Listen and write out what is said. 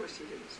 proceedings.